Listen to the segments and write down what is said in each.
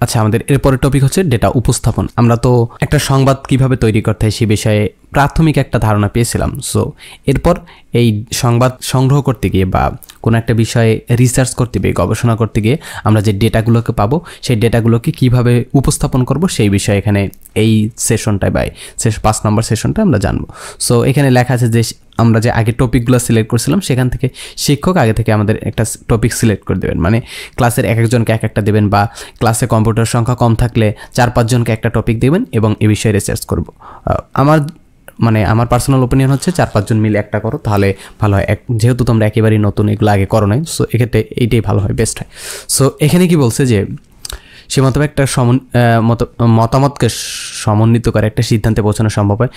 আচ্ছা আমাদের এরপরের টপিক হচ্ছে ডেটা উপস্থাপন। আমরা তো একটা সংবাদ কীভাবে তৈরি করতে হয় সে বিষয়ে প্রাথমিক একটা ধারণা পেয়েছিলাম। সো এরপর এই সংবাদ সংগ্রহ করতে গিয়ে বা কোনো একটা বিষয়ে রিসার্চ করতে গিয়ে, গবেষণা করতে গিয়ে আমরা যে ডেটাগুলোকে পাবো, সেই ডেটাগুলোকে কীভাবে উপস্থাপন করব, সেই বিষয়ে এখানে এই সেশনটায় বা শেষ পাঁচ নম্বর সেশনটা আমরা জানব। সো এখানে লেখা আছে যে আমরা যে আগে টপিকগুলো সিলেক্ট করছিলাম, সেখান থেকে শিক্ষক আগে থেকে আমাদের একটা টপিক সিলেক্ট করে দেবেন। মানে ক্লাসের এক একজনকে এক একটা দেবেন বা ক্লাসে কম্পিউটার সংখ্যা কম থাকলে চার পাঁচজনকে একটা টপিক দেবেন এবং এ বিষয়ে রিসার্চ করব। আমার মানে আমার পার্সোনাল ওপিনিয়ন হচ্ছে চার পাঁচজন মিলে একটা করো, তাহলে ভালো হয়। এক, যেহেতু তোমরা একেবারেই নতুন, এগুলো আগে করো নাই সো এক্ষেত্রে এইটাই ভালো হয় বেস্ট হয়। সো এখানে কি বলছে যে, সে মতবে একটা সমন মতামতকে সমন্বিত করে একটা সিদ্ধান্তে পৌঁছানো সম্ভব হয়।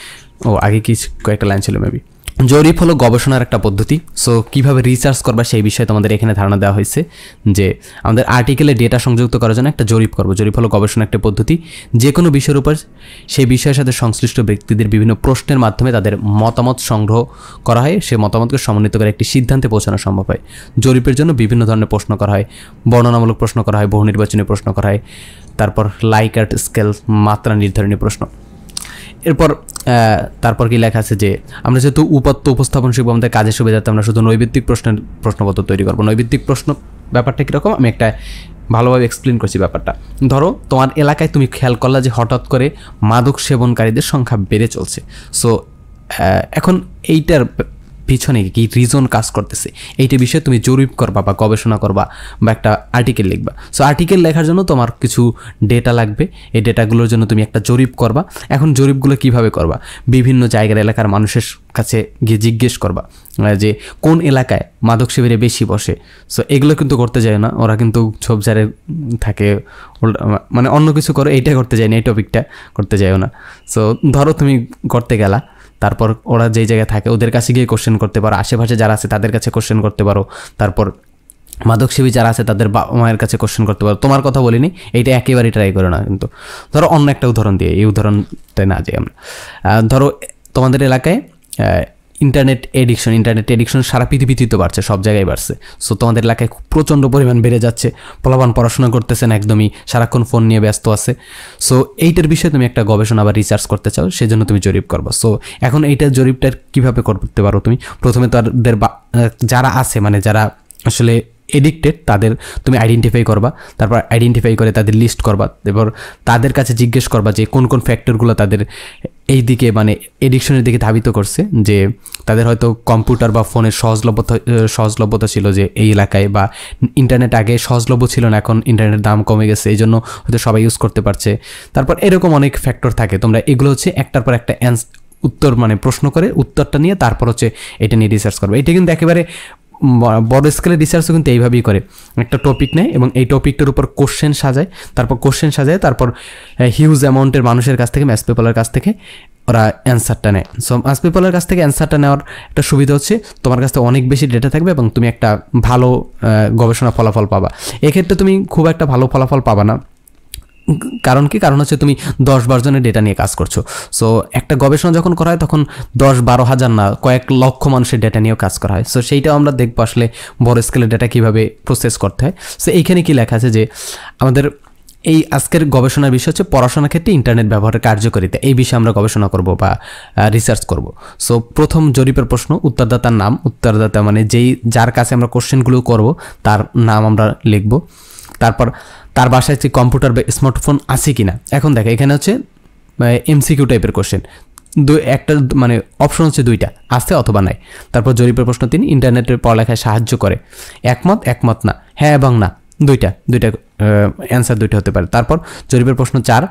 ও, আগে কি কয়েকটা লাইন ছিল মেবি জরিপ হলো গবেষণার একটা পদ্ধতি। সো কীভাবে রিসার্চ করবা সেই বিষয়ে তোমাদের এখানে ধারণা দেওয়া হয়েছে যে আমাদের আর্টিকেলে ডেটা সংযুক্ত করার জন্য একটা জরিপ করব। জরিপ হলো গবেষণা একটা পদ্ধতি। যে কোনো বিষয়ের উপর সেই বিষয়ের সাথে সংশ্লিষ্ট ব্যক্তিদের বিভিন্ন প্রশ্নের মাধ্যমে তাদের মতামত সংগ্রহ করা হয়। সে মতামতকে সমন্বিত করে একটি সিদ্ধান্তে পৌঁছানো সম্ভব হয়। জরিপের জন্য বিভিন্ন ধরনের প্রশ্ন করা হয়। বর্ণনামূলক প্রশ্ন করা হয় বহু নির্বাচনী প্রশ্ন করা হয়। তারপর লাইক আর্ট স্কেল মাত্রা নির্ধারণী প্রশ্ন। এরপর তারপর কি লেখা আছে যে, আমরা যেহেতু উপাত্ত উপস্থাপন শিখব, আমাদের কাজের সুবিধাতে আমরা শুধু নৈবিত্তিক প্রশ্নের প্রশ্নপত্র তৈরি করব। নৈবিত্তিক প্রশ্ন ব্যাপারটা কীরকম? আমি একটা ভালোভাবে এক্সপ্লেন করছি ব্যাপারটা। ধরো, তোমার এলাকায় তুমি খেয়াল করলা যে হঠাৎ করে মাদক সেবনকারীদের সংখ্যা বেড়ে চলছে। সো এখন এইটার পিছনে কি রিজন কাজ করতেছে? এইটা বিষয়ে তুমি জরিপ করবা বা গবেষণা করবা বা একটা আর্টিকেল লিখবা। সো আর্টিকেল লেখার জন্য তোমার কিছু ডেটা লাগবে। এই ডেটাগুলোর জন্য তুমি একটা জরিপ করবা। এখন জরিপগুলো কীভাবে করবা? বিভিন্ন জায়গার এলাকার মানুষের কাছে গিয়ে জিজ্ঞেস করবা যে কোন এলাকায় মাদক শিবিরে বেশি বসে? সো এগুলো কিন্তু করতে যায় না। ওরা কিন্তু ঝোপঝাড়ে থাকে। মানে অন্য কিছু করো, এইটা করতে যায় না, এই টপিকটা করতে যায়ও না। সো ধরো তুমি করতে গেলা। তারপর ওরা যেই জায়গায় থাকে, ওদের কাছে গিয়ে কোশ্চেন করতে পারো। আশেপাশে যারা আছে, তাদের কাছে কোশ্চেন করতে পারো। তারপর মাদকসেবী যারা আছে, তাদের বাবা মায়ের কাছে কোশ্চেন করতে পারো। তোমার কথা বলিনি, এইটা একেবারেই ট্রাই করো না কিন্তু। ধরো অন্য একটা উদাহরণ দিয়ে, এই উদাহরণটা না যাই আমরা। ধরো তোমাদের এলাকায় ইন্টারনেট এডিকশন ইন্টারনেট এডিকশন সারা পৃথিবীতেই তো বাড়ছে, সব জায়গায় বাড়ছে। সো তোমাদের এলাকায় খুব প্রচণ্ড পরিমাণ বেড়ে যাচ্ছে পলাবান পড়াশোনা করতেছেন একদমই, সারাক্ষণ ফোন নিয়ে ব্যস্ত আছে। সো এইটার বিষয়ে তুমি একটা গবেষণা বা রিসার্চ করতে চাও, সেজন্য তুমি জরিপ করব। সো এখন এইটার জরিপটা কীভাবে করতে পারো তুমি? প্রথমে তাদের যারা আছে মানে যারা আসলে এডিক্টেড তাদের তুমি আইডেন্টিফাই করবা, তারপর আইডেন্টিফাই করে তাদের লিস্ট করবা এবার তাদের কাছে জিজ্ঞেস করবা যে কোন কোন ফ্যাক্টরগুলো তাদের এই দিকে মানে এডিকশনের দিকে ধাবিত করছে, যে তাদের হয়তো কম্পিউটার বা ফোনের সহজলভ্যতা সহজলভ্যতা ছিল যে এই এলাকায় বা ইন্টারনেট আগে সহজলভ্য ছিল না, এখন ইন্টারনেটের দাম কমে গেছে এই জন্য হয়তো সবাই ইউজ করতে পারছে। তারপর এরকম অনেক ফ্যাক্টর থাকে, তোমরা এগুলো হচ্ছে একটার পর একটা অ্যান্স উত্তর মানে প্রশ্ন করে, উত্তরটা নিয়ে তারপর হচ্ছে এটা নিয়ে রিসার্চ করবে। এটা কিন্তু একেবারে বড় স্কেলে রিসার্চও কিন্তু এইভাবেই করে। একটা টপিক নেয় এবং এই টপিকটার উপর কোশ্চেন সাজায়, তারপর কোশ্চেন সাজায়, তারপর হিউজ অ্যামাউন্টের মানুষের কাছ থেকে ম্যাথ পেপারের কাছ থেকে ওরা অ্যান্সারটা নেয়। সো ম্যাথ পেপারের কাছ থেকে অ্যান্সারটা নেওয়ার একটা সুবিধা হচ্ছে, তোমার কাছ অনেক বেশি ডেটা থাকবে এবং তুমি একটা ভালো গবেষণা ফলাফল পাবা। এক্ষেত্রে তুমি খুব একটা ভালো ফলাফল পাবা না। কারণ কি? কারণ হচ্ছে তুমি দশ বারো জনের ডেটা নিয়ে কাজ করছ। সো একটা গবেষণা যখন করা হয়, তখন দশ বারো হাজার না, কয়েক লক্ষ মানুষের ডেটা নিয়েও কাজ করা হয়। সো সেইটাও আমরা দেখব আসলে বড় স্কেলের ডেটা কীভাবে প্রসেস করতে হয়। সো এইখানে কি লেখা আছে যে আমাদের এই আজকের গবেষণার বিষয় হচ্ছে পড়াশোনার ক্ষেত্রে ইন্টারনেট ব্যবহারের কার্যকারিতা। এই বিষয়ে আমরা গবেষণা করব বা রিসার্চ করব। সো প্রথম জরিপের প্রশ্ন, উত্তরদাতার নাম। উত্তরদাতা মানে যেই, যার কাছে আমরা কোশ্চেনগুলো করব, তার নাম আমরা লিখব। তারপর তার বাসায় যে কম্পিউটার বা স্মার্টফোন আছে কি না এখন দেখো, এখানে হচ্ছে এমসিকিউ টাইপের কোশ্চেন দুই, একটা মানে অপশন হচ্ছে দুইটা, আছে অথবা নাই। তারপর জরিপের প্রশ্ন তিনি ইন্টারনেটের পড়ালেখায় সাহায্য করে। একমত একমত না। হ্যাঁ এবং না। দুইটা দুইটা অ্যান্সার দুইটা হতে পারে। তারপর জরিপের প্রশ্ন চার,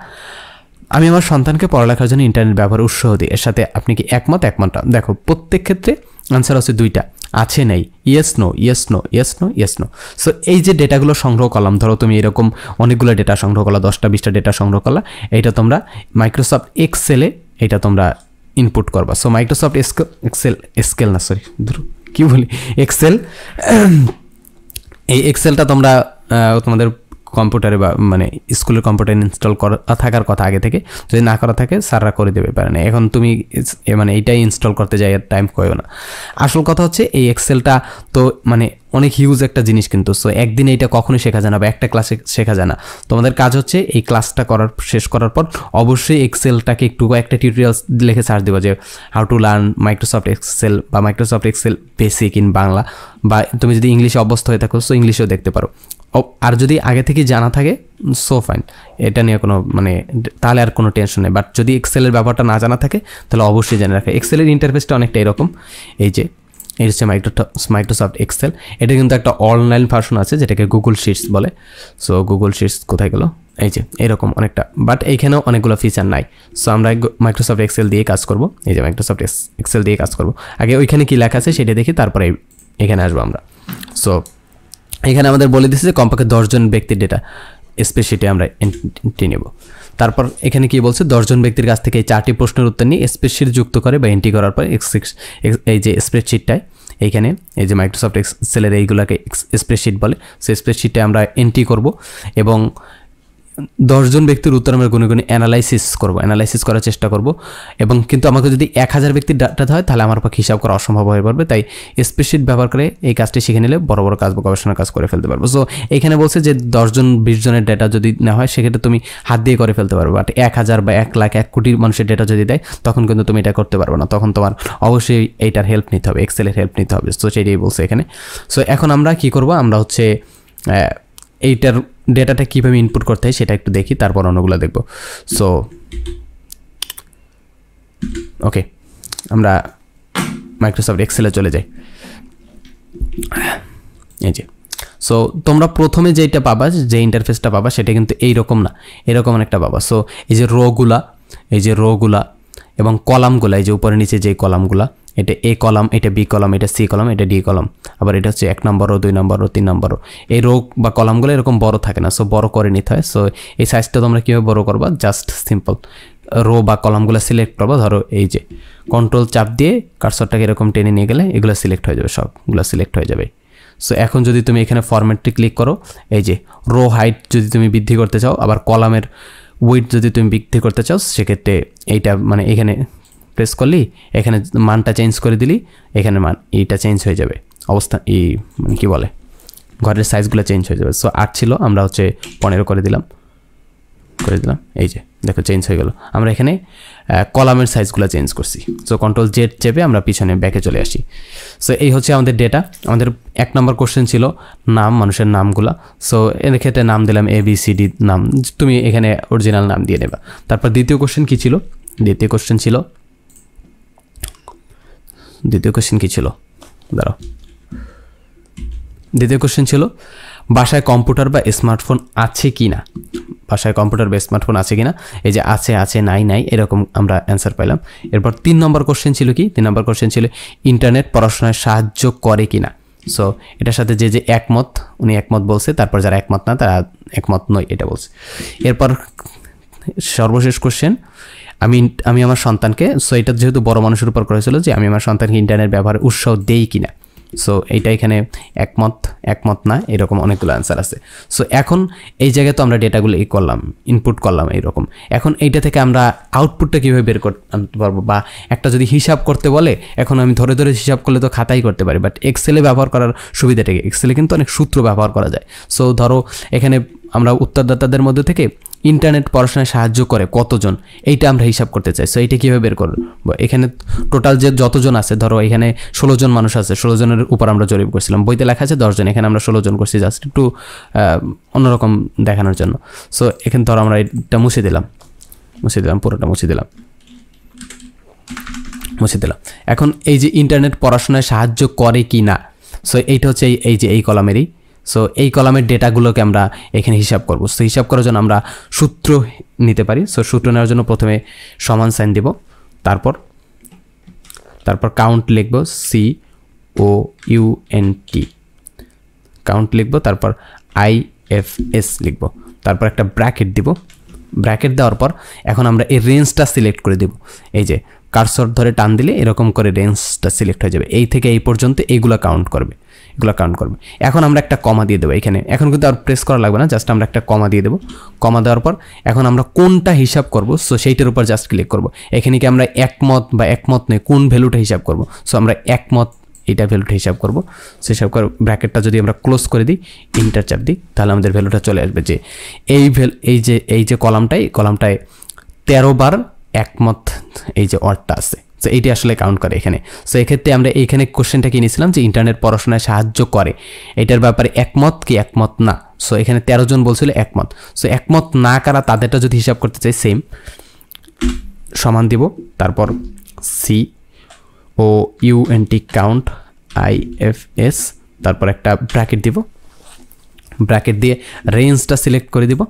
আমি আমার সন্তানকে পড়ালেখার জন্য ইন্টারনেট ব্যবহার উৎসাহ দিই। এর সাথে আপনি কি একমত একমতটা দেখো, প্রত্যেক ক্ষেত্রে আনসার হচ্ছে দুইটা। আছে নেই। Yes no yes no yes no yes no so এই যে ডেটাগুলো সংগ্রহ করলাম, ধরো তুমি এরকম অনেকগুলো ডেটা সংগ্রহ করলা, দশটা, বিশটা ডেটা সংগ্রহ করলা এইটা তোমরা মাইক্রোসফট এক্সেলে এটা তোমরা ইনপুট করবা। সো মাইক্রোসফট এক্সেল এক্সেল না সরি কী বলি? এক্সেল এই এক্সেলটা তোমরা তোমাদের কম্পিউটারে বা মানে স্কুলের কম্পিউটার ইনস্টল করা, থাকার কথা আগে থেকে, যদি না করা থাকে স্যাররা করে দেবে, পারে না। এখন তুমি মানে এইটাই ইনস্টল করতে যাই আর টাইম কয়ও না। আসল কথা হচ্ছে এই এক্সেলটা তো মানে অনেক হিউজ একটা জিনিস কিন্তু। সো একদিন এইটা কখনোই শেখা যায় না বা একটা ক্লাসে শেখা যায় না। তোমাদের কাজ হচ্ছে এই ক্লাসটা করার, শেষ করার পর অবশ্যই এক্সেলটাকে একটু একটা টিউটোরিয়ালস লিখে সার্চ দেবো যে how to learn Microsoft Excel বা Microsoft Excel basic in Bangla বা তুমি যদি ইংলিশে অবস্থ হয়ে থাকো সো ইংলিশেও দেখতে পারো। আর যদি আগে থেকে জানা থাকে সো ফাইন এটা নিয়ে কোনো মানে তাহলে আর কোনো টেনশন নেই। বাট যদি এক্সেলের ব্যাপারটা না জানা থাকে, তাহলে অবশ্যই জেনে রাখে। এক্সেলের ইন্টারফেসটা অনেকটা এরকম। এই যে, এই হচ্ছে মাইক্রো মাইক্রোসফট এক্সেল এটা কিন্তু একটা অনলাইন ভার্সন আছে, যেটাকে গুগল শিটস বলে। সো গুগল শিটস কোথায় গেলো? এই যে, এরকম অনেকটা। বাট এইখানেও অনেকগুলো ফিচার নাই। সো আমরা মাইক্রোসফট এক্সেল দিয়ে কাজ করব। এই যে মাইক্রোসফট এক্সেল দিয়ে কাজ করব। আগে ওইখানে কী লেখা আছে, সেটা দেখি তারপরে এখানে আসব আমরা। সো এখানে আমাদের বলে দিচ্ছে যে কমপক্ষে দশজন ব্যক্তির ডেটা স্পেশিটি আমরা এন্ট্রি নেব। তারপর এখানে কি বলছে? দশজন ব্যক্তির কাছ থেকে এই চারটি প্রশ্নের উত্তর নিয়ে স্প্রেডশিট যুক্ত করে বা এন্ট্রি করার পর এই যে স্প্রেডশিটটায় এইখানে এই যে মাইক্রোসফট এক্সেলের এইগুলোকে স্প্রেডশিট বলে, সেই স্প্রেডশিটে আমরা এন্ট্রি করব এবং দশজন ব্যক্তির উত্তর আমরা গুনে গুনে অ্যানালাইসিস করব অ্যানালাইসিস করার চেষ্টা করব। এবং কিন্তু আমাকে যদি এক হাজার ব্যক্তির ডাটা হয়, তাহলে আমার পক্ষে হিসাব করা অসম্ভব হয়ে পড়বে। তাই স্প্রেডশিট ব্যবহার করে এই কাজটি শিখে নিলে বড় বড় কাজ বা গবেষণার কাজ করে ফেলতে পারব। সো এখানে বলছে যে দশজন, বিশ জনের ডেটা যদি না হয়, সেক্ষেত্রে তুমি হাত দিয়ে করে ফেলতে পারবে। বাট এক হাজার বা এক লাখ, এক কোটি মানুষের ডেটা যদি দেয়, তখন কিন্তু তুমি এটা করতে পারবে না। তখন তোমার অবশ্যই এইটার হেল্প নিতে হবে এক্সেলের হেল্প নিতে হবে। সো সেটাই বলছে এখানে। সো এখন আমরা কি করব? আমরা হচ্ছে এইটার ডেটাটা কীভাবে ইনপুট করতে হয় সেটা একটু দেখি, তারপর অন্যগুলো দেখব। সো ওকে আমরা মাইক্রোসফট এক্সেলে চলে যাই। এই যে সো তোমরা প্রথমে যেটা পাবা, যে ইন্টারফেসটা পাবা, সেটা কিন্তু এইরকম না, এরকম একটা পাবা। সো এই যে রোগুলা এই যে রোগুলা এবং কলামগুলা এই যে উপরে নিচে যে কলামগুলা এটা এ কলাম এটা বি কলাম এটা সি কলাম এটা ডি কলাম আবার এটা হচ্ছে এক নম্বরও, দুই নম্বরও, তিন নম্বরও। এই রোগ বা কলামগুলো এরকম বড় থাকে না সো বড় করে নিতে হয়। সো এই সাইজটা তোমরা কীভাবে বড় করবা? জাস্ট সিম্পল রো বা কলামগুলো সিলেক্ট করবা, ধরো এই যে কন্ট্রোল চাপ দিয়ে কারসরটাকে এরকম টেনে নিয়ে গেলে এগুলো সিলেক্ট হয়ে যাবে, সবগুলো সিলেক্ট হয়ে যাবে। সো এখন যদি তুমি এখানে ফরম্যাটটি ক্লিক করো, এই যে রো হাইট যদি তুমি বৃদ্ধি করতে চাও, আবার কলামের ওয়েট যদি তুমি বৃদ্ধি করতে চাও, সেক্ষেত্রে এইটা মানে এখানে প্রেস করলি, এখানে মানটা চেঞ্জ করে দিলি, এখানে মান, এইটা চেঞ্জ হয়ে যাবে। অবস্থা, এই মানে কী বলে, ঘরের সাইজগুলো চেঞ্জ হয়ে যাবে। সো আট ছিল, আমরা হচ্ছে পনেরো করে দিলাম। করে দিলাম, এই যে, দেখো চেঞ্জ হয়ে গেল। আমরা এখানে কলামের সাইজগুলো চেঞ্জ করছি। সো কন্ট্রোল জেড চেপে আমরা পিছনে ব্যাকে চলে আসি। সো এই হচ্ছে আমাদের ডেটা আমাদের এক নম্বর কোশ্চেন ছিল নাম, মানুষের নামগুলা। সো এর ক্ষেত্রে নাম দিলাম এ বি সি ডি নাম। তুমি এখানে অরিজিনাল নাম দিয়ে নেবা। তারপর দ্বিতীয় কোশ্চেন কী ছিল? দ্বিতীয় কোশ্চেন ছিল দ্বিতীয় কোশ্চেন কী ছিল? দাঁড়াও। দ্বিতীয় কোশ্চেন ছিল, বাসায় কম্পিউটার বা স্মার্টফোন আছে কি না বাসায় কম্পিউটার বা স্মার্টফোন আছে কি না এই যে আছে আছে, নাই নাই, এরকম আমরা অ্যান্সার পাইলাম। এরপর তিন নম্বর কোশ্চেন ছিল কি? তিন নম্বর কোশ্চেন ছিল ইন্টারনেট পড়াশোনায় সাহায্য করে কি না সো এটার সাথে যে যে একমত, উনি একমত বলছে, তারপর যারা একমত না, তারা একমত নয়, এটা বলছে। এরপর সর্বশেষ কোশ্চেন আমি আমি আমার সন্তানকে সো এটা যেহেতু বড় মানুষের উপর করেছিল যে আমি আমার সন্তানকে ইন্টারনেট ব্যবহার উৎসাহ দেই কিনা। সো এইটা এখানে একমত একমত না, এরকম অনেকগুলো অ্যান্সার আছে। সো এখন এই জায়গায় তো আমরা ডেটাগুলো ই করলাম ইনপুট করলাম এইরকম। এখন এইটা থেকে আমরা আউটপুটটা কীভাবে বের করতে পারব বা একটা যদি হিসাব করতে বলে, এখন আমি ধরে ধরে হিসাব করলে তো খাতাই করতে পারি বাট এক্সেলে ব্যবহার করার সুবিধাটা কি? এক্সেলে কিন্তু অনেক সূত্র ব্যবহার করা যায়। সো ধরো, এখানে আমরা উত্তরদাতাদের মধ্যে থেকে ইন্টারনেট পড়াশোনায় সাহায্য করে কতজন, এইটা আমরা হিসাব করতে চাই। সো এইটা কীভাবে বের করব? এখানে টোটাল যে যতজন আছে, ধরো এখানে ষোলো জন মানুষ আছে, ষোলো জনের উপর আমরা জরিপ করছিলাম। বইতে লেখা আছে দশজন এখানে আমরা ষোলো জন করছি জাস্ট একটু অন্যরকম দেখানোর জন্য। সো এখানে ধরো আমরা এটা মুছে দিলাম। মুছে দিলাম, পুরোটা মুছে দিলাম। মুছে দিলাম। এখন এই যে ইন্টারনেট পড়াশোনায় সাহায্য করে কি না সো এইটা হচ্ছে এই যে এই কলামেরই সো এই কলামের ডেটাগুলোকে আমরা এখানে হিসাব করব। সো হিসাব করার জন্য আমরা সূত্র নিতে পারি। সো সূত্র নেওয়ার জন্য প্রথমে সমান সাইন দেব। তারপর তারপর কাউন্ট লিখব C O U N T count লিখব, তারপর আই এফ এস লিখব। তারপর একটা ব্র্যাকেট দিব। ব্র্যাকেট দেওয়ার পর এখন আমরা এই রেঞ্জটা সিলেক্ট করে দেব। এই যে কারসর ধরে টান দিলে এরকম করে রেঞ্জটা সিলেক্ট হয়ে যাবে। এই থেকে এই পর্যন্ত এইগুলো কাউন্ট করবে। এগুলো কাউন্ট করবে। এখন আমরা একটা কমা দিয়ে দেবো এখানে। এখন কিন্তু আর প্রেস করা লাগবে না জাস্ট আমরা একটা কমা দিয়ে দেবো। কমা দেওয়ার পর এখন আমরা কোনটা হিসাব করব সো সেইটার উপর জাস্ট ক্লিক করব। এখানে কি আমরা একমত বা একমত নয়, কোন ভ্যালুটা হিসাব করব? সো আমরা একমত, এটা ভ্যালুটা হিসাব করব। সো হিসাব করে ব্র্যাকেটটা যদি আমরা ক্লোজ করে দিই ইন্টার চাপ দিই, তাহলে আমাদের ভ্যালুটা চলে আসবে যে এই ভ্যাল এই যে এই যে কলামটাই কলামটায় তেরো বার একমত, এই যে অর্ডটা আছে। সো এইটি আসলে কাউন্ট করে এখানে। সো এক্ষেত্রে আমরা এইখানে কোশ্চেনটা কি নিয়েছিলাম যে ইন্টারনেট পড়াশোনায় সাহায্য করে। এটার ব্যাপারে একমত কি, একমত না? সো এখানে তেরো জন বলছিল একমত। সো একমত না কারা তাদেরটা যদি হিসাব করতে চাই সেম সমান দিব, তারপর C O U N T count I F S তারপর একটা ব্র্যাকেট দিব। ব্র্যাকেট দিয়ে রেঞ্জটা সিলেক্ট করে দিব।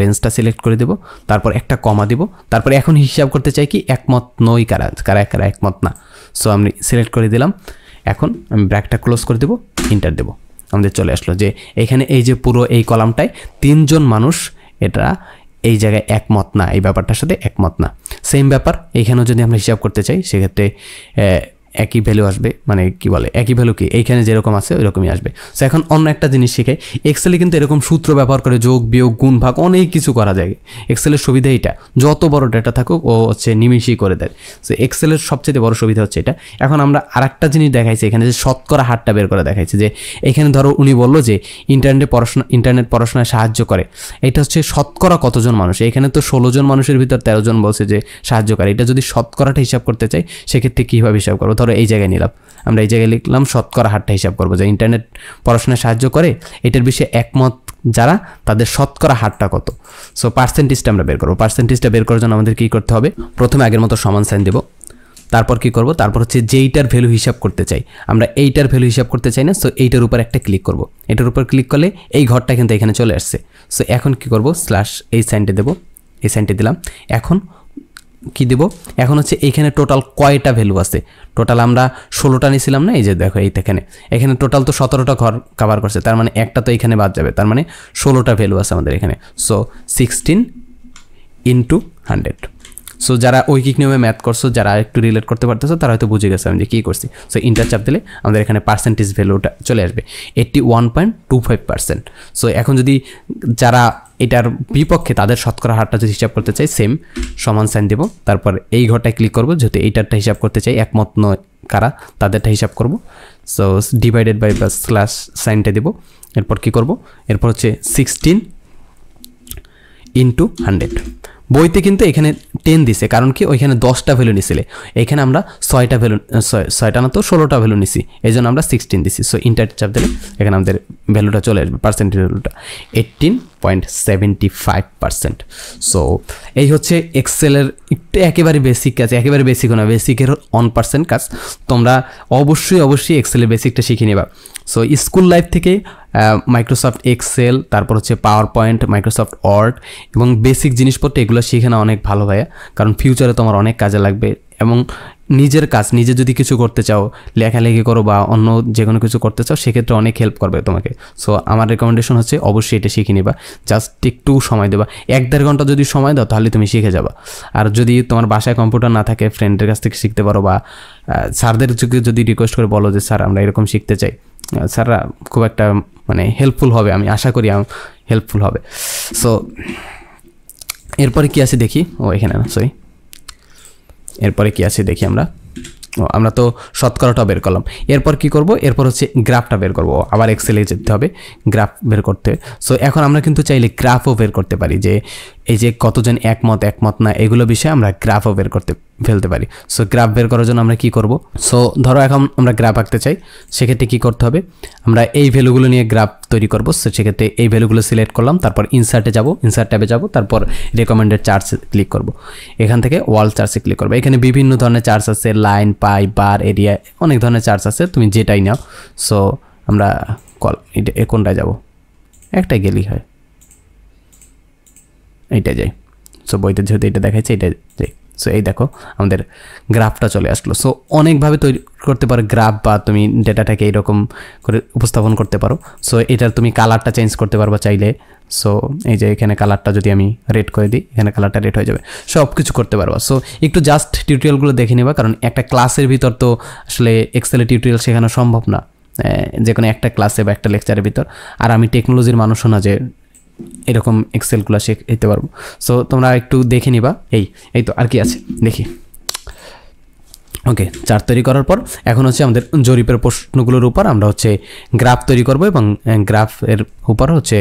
রেঞ্জটা সিলেক্ট করে দেব, তারপর একটা কমা দিব, তারপর এখন হিসাব করতে চাই কি একমত নই কারা কারা কারা একমত না। সো আমি সিলেক্ট করে দিলাম, এখন আমি ব্র্যাকটা ক্লোজ করে দেব ইন্টার দেব। আমাদের চলে আসলো যে, এখানে এই যে পুরো এই কলামটায় তিনজন মানুষ, এটা এই জায়গায় একমত না, এই ব্যাপারটার সাথে একমত না। সেম ব্যাপার এইখানেও যদি আমরা হিসাব করতে চাই, সেক্ষেত্রে একই ভ্যালু আসবে মানে কি বলে, একই ভ্যালু কি? এইখানে যেরকম আছে ওই রকমই আসবে। সো এখন অন্য একটা জিনিস শিখে এক্সেলে কিন্তু এরকম সূত্র ব্যবহার করে যোগ, বিয়োগ, গুণ, ভাগ অনেক কিছু করা যায়। এক্সেলের সুবিধা এটা যত বড় ডেটা থাকুক, ও হচ্ছে নিমিশেই করে দেয়। সো এক্সেলের সবচেয়ে বড় সুবিধা হচ্ছে এটা। এখন আমরা আরেকটা জিনিস দেখাইছি, এখানে যে শতকরা হারটা বের করে দেখাইছে, যে এখানে ধরো উনি বলল যে ইন্টারনেটে পড়াশোনা ইন্টারনেট পড়াশোনায় সাহায্য করে। এটা হচ্ছে শতকরা কতজন মানুষ? এখানে তো ষোলো জন মানুষের ভিতর তেরো জন বলছে যে সাহায্য করে। এটা যদি শতকরাটা হিসাব করতে চাই, সেক্ষেত্রে কীভাবে হিসাব করব? ধরো এই জায়গায় নিলাম। আমরা এই জায়গায় লিখলাম শতকরা হারটা হিসাব করব। যে ইন্টারনেট পড়াশোনায় সাহায্য করে, এটার বিষয়ে একমত যারা, তাদের শতকরা হারটা কত? সো পার্সেন্টেজটা আমরা বের করব। পার্সেন্টেজটা বের করার জন্য আমাদের কী করতে হবে? প্রথমে আগের মতো সমান সাইন দেবো। তারপর কি করব? তারপর হচ্ছে যেইটার ভ্যালু হিসাব করতে চাই। আমরা এইটার ভ্যালু হিসাব করতে চাই না সো এইটার উপর একটা ক্লিক করব। এটার উপর ক্লিক করলে এই ঘরটা কিন্তু এখানে চলে আসছে। সো এখন কি করব? স্ল্যাশ এই সাইনটা দেবো। এই সাইনটা দিলাম। এখন কি দেব? এখন হচ্ছে এখানে টোটাল কয়টা ভ্যালু আছে? টোটাল আমরা ষোলোটা নিয়েছিলাম না? এই যে দেখো এই এখানে। এখানে টোটাল তো সতেরোটা ঘর কাভার করছে। তার মানে একটা তো এখানে বাদ যাবে। তার মানে ষোলোটা ভ্যালু আছে আমাদের এখানে। So sixteen into hundred so যারা ঐকিক নিয়মে ম্যাথ করছ, যারা একটু রিলেট করতে পারতেছো, তারা হয়তো বুঝে গেছে আমি যে কী করছি। সো ইন্টার চাপ দিলে আমাদের এখানে পার্সেন্টেজ ভ্যালুটা চলে আসবে। Eighty one point two five percent so এখন যদি যারা এটার বিপক্ষে তাদের শতকরা হারটা যদি হিসাব করতে চাই সেম সমান সাইন দেবো। তারপর এই ঘরটায় ক্লিক করব, যেহেতু এইটারটা হিসাব করতে চাই, একমত নয় কারা, তাদেরটা হিসাব করব। সো ডিভাইডেড বাই বা স্ল্যাশ সাইনটা দেবো। এরপর কি করব? এরপর হচ্ছে সিক্সটিন ইন্টু হান্ড্রেড বইতে কিন্তু এখানে টেন দিছে, কারণ কি ওইখানে দশটা ভ্যালু নিছিলে। এখানে আমরা ছয়টা ভ্যালু ছয়টা না তো ষোলোটা ভ্যালু নিছি এই জন্য আমরা সিক্সটিন দিছি। সো ইন্টার চাপ দিলে এখানে আমাদের ভ্যালুটা চলে আসবে পার্সেন্টেজ ভ্যালুটা eighteen point seventy five percent so এই হচ্ছে এক্সেলের একটু একেবারে বেসিক কাজ, একেবারে বেসিক না বেসিকের ওয়ান পার্সেন্ট কাজ। তোমরা অবশ্যই অবশ্যই এক্সেলের বেসিকটা শিখে নেবা। সো স্কুল লাইফ থেকে মাইক্রোসফট এক্সেল তারপর হচ্ছে পাওয়ার পয়েন্ট মাইক্রোসফট ওয়ার্ড এবং বেসিক জিনিসপত্র এগুলো শিখে না অনেক ভালো ভাইয়া। কারণ ফিউচারে তোমার অনেক কাজে লাগবে এবং নিজের কাজ, নিজে যদি কিছু করতে চাও, লেখালেখি করো বা অন্য যে কোনো কিছু করতে চাও, সেক্ষেত্রে অনেক হেল্প করবে তোমাকে। সো আমার রেকমেন্ডেশন হচ্ছে অবশ্যই এটা শিখে নিবা। জাস্ট একটু সময় দেবা। এক দেড় ঘণ্টা যদি সময় দাও, তাহলে তুমি শিখে যাবা। আর যদি তোমার বাসায় কম্পিউটার না থাকে ফ্রেন্ডের কাছ থেকে শিখতে পারো বা স্যারদের যদি রিকোয়েস্ট করে বলো যে, স্যার, আমরা এরকম শিখতে চাই। স্যাররা খুব একটা মানে হেল্পফুল হবে, আমি আশা করি হেল্পফুল হবে। সো এরপরে কি আছে দেখি? ও, এখানে না সরি এরপরে কি আছে দেখি আমরা। আমরা তো শতকরাটা বের করলাম। এরপর কি করব? এরপর হচ্ছে গ্রাফটা বের করব। আবার এক্সেলে যেতে হবে। গ্রাফ বের করতে। সো এখন আমরা কিন্তু চাইলে গ্রাফও বের করতে পারি যে এই যে কতজন একমত একমত না, এগুলো বিষয়ে আমরা গ্রাফও বের করতে, ফেলতে পারি। সো গ্রাফ বের করার জন্য আমরা কি করব? সো ধরো এখন আমরা গ্রাফ আঁকতে চাই, সেক্ষেত্রে কি করতে হবে? আমরা এই ভ্যালুগুলো নিয়ে গ্রাফ তৈরি করব। সো সেক্ষেত্রে এই ভ্যালুগুলো সিলেক্ট করলাম, তারপর ইনসার্টে যাব ইনসার্ট ট্যাবে যাব, তারপর রেকমেন্ডেড চার্টসে ক্লিক করব। এখান থেকে ওয়াল চার্টসে ক্লিক করব। এখানে বিভিন্ন ধরনের চার্টস আছে লাইন পাই বার এরিয়া অনেক ধরনের চার্টস আছে, তুমি যেটাই নাও। সো আমরা কল এটা কোনটায় যাব? একটাই গেলেই হয়। এইটা যাই। সো বইতে যেহেতু এটা দেখাচ্ছে এটা যাই। সো এই দেখো, আমাদের গ্রাফটা চলে আসলো। সো অনেকভাবে তৈরি করতে পারো গ্রাফ বা তুমি ডেটাটাকে এইরকম করে উপস্থাপন করতে পারো। সো এটার তুমি কালারটা চেঞ্জ করতে পারব চাইলে। সো এই যে এখানে কালারটা যদি আমি রেড করে দিই, এখানে কালারটা রেড হয়ে যাবে। সব কিছু করতে পারব। সো একটু জাস্ট টিউটোরিয়ালগুলো দেখে নেবা, কারণ একটা ক্লাসের ভিতর তো আসলে এক্সেলের টিউটোরিয়াল শেখানো সম্ভব না। যে কোনো একটা ক্লাসে বা একটা লেকচারের ভিতর। আর আমি টেকনোলজির মানুষও না যে এরকম এক্সেলগুলো শিখতে পারব। সো তোমরা একটু দেখে নিবা। এই এই তো আর কি আছে? দেখি। ওকে চার্ট তৈরি করার পর এখন হচ্ছে আমাদের জরিপের প্রশ্নগুলোর উপর আমরা হচ্ছে গ্রাফ তৈরি করব এবং গ্রাফের উপর হচ্ছে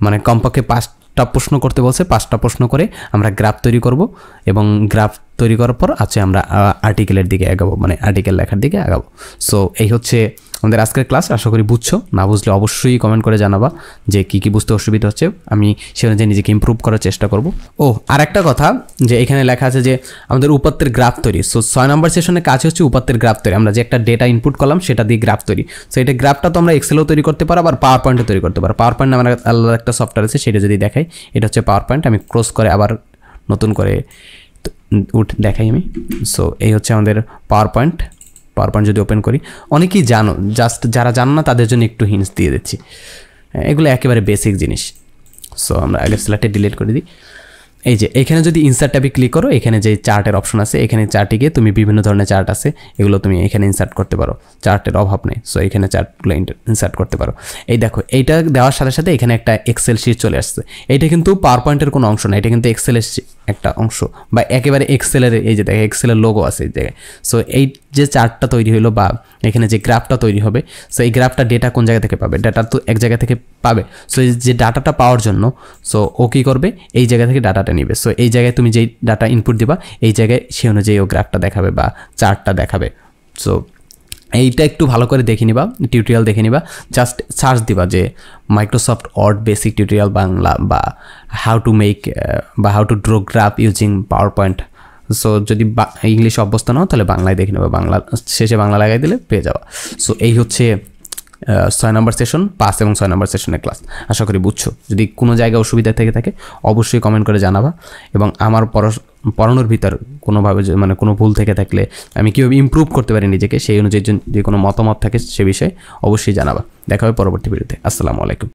মানে কমপক্ষে পাঁচটা প্রশ্ন করতে বলছে। পাঁচটা প্রশ্ন করে আমরা গ্রাফ তৈরি করব এবং গ্রাফ তৈরি করার পর আছে আমরা আর্টিকেলের দিকে আগাবো মানে আর্টিকেল লেখার দিকে আগাবো সো এই হচ্ছে আমাদের আজকের ক্লাস, আশা করি বুঝছ। না বুঝলে অবশ্যই কমেন্ট করে জানাবা যে কী কী বুঝতে অসুবিধা হচ্ছে। আমি সে অনুযায়ী নিজেকে ইম্প্রুভ করার চেষ্টা করব। ও আর একটা কথা যে এখানে লেখা আছে যে আমাদের উপাত্তের গ্রাফ তৈরি। সো ছয় নম্বর সেশনের কাজ হচ্ছে উপাত্তের গ্রাফ তৈরি। আমরা যে একটা ডেটা ইনপুট করলাম, সেটা দিয়ে গ্রাফ তৈরি। সো এটা গ্রাফটা তো আমরা এক্সেলও তৈরি করতে পারো, আবার পাওয়ার পয়েন্টও তৈরি করতে পারো। পাওয়ার পয়েন্ট আমার আলাদা একটা সফটওয়্যার আছে, সেটা যদি দেখাই, এটা হচ্ছে পাওয়ার পয়েন্ট আমি ক্রস করে আবার নতুন করে উঠ, দেখাই আমি। সো এই হচ্ছে আমাদের পাওয়ার পয়েন্ট পাওয়ার পয়েন্ট যদি ওপেন করি, অনেকেই জানো জাস্ট যারা জানো না, তাদের জন্য একটু হিন্স দিয়ে দিচ্ছি। এগুলো একেবারে বেসিক জিনিস। সো আমরা আগের স্ল্যাটে ডিলিট করে দিই। এই যে, এখানে যদি ইনসার্ট ট্যাবে ক্লিক করো, এখানে যে চার্টের অপশন আছে, এখানে চার্টে গিয়ে তুমি বিভিন্ন ধরনের চার্ট আছে, এগুলো তুমি এখানে ইনসার্ট করতে পারো। চার্টের অভাব নেই। সো এখানে চার্টগুলো ইনসার্ট করতে পারো। এই দেখো, এইটা দেওয়ার সাথে সাথে এখানে একটা এক্সেল শিট চলে আসছে। এটা কিন্তু পাওয়ার পয়েন্টের কোনো অংশ না, এটা কিন্তু এক্সেলের একটা অংশ বা একেবারে এক্সেলের এই যে দেখে এক্সেলের লোগো আছে এই জায়গায়। সো এই যে চার্টটা তৈরি হলো বা এখানে যে গ্রাফটা তৈরি হবে সো এই গ্রাফটা ডেটা কোন জায়গা থেকে পাবে? ডেটা তো এক জায়গা থেকে পাবে। সো এই যে ডাটাটা পাওয়ার জন্য সো ও কী করবে? এই জায়গা থেকে ডাটাটা নিবে। সো এই জায়গায় তুমি যেই ডাটা ইনপুট দিবা, এই জায়গায় সে অনুযায়ী ও গ্রাফটা দেখাবে বা চার্টটা দেখাবে। সো এইটা একটু ভালো করে দেখে নিবা টিউটোরিয়াল দেখে নিবা। জাস্ট সার্চ দিবা যে Microsoft Word basic tutorial Bangla বা হাউ টু মেক বা how to draw graph using PowerPoint so যদি ইংলিশ অভ্যস্ত নাও, তাহলে বাংলায় দেখে নেবে। বাংলা, শেষে বাংলা লাগাই দিলে পেয়ে যাওয়া সো এই হচ্ছে ছয় নম্বর সেশন পাঁচ এবং ছয় নম্বর সেশনের ক্লাস আশা করি বুঝছ। যদি কোনো জায়গায় অসুবিধা থেকে থাকে, অবশ্যই কমেন্ট করে জানাবা। এবং আমার পড়ানোর ভিতর কোনোভাবে মানে কোনো ভুল থেকে থাকলে আমি কীভাবে ইম্প্রুভ করতে পারি নিজেকে, সেই অনুযায়ী যে কোনো মতামত থাকে সে বিষয়ে অবশ্যই জানাবা। দেখা হবে পরবর্তী ভিডিওতে। আসসালামু আলাইকুম।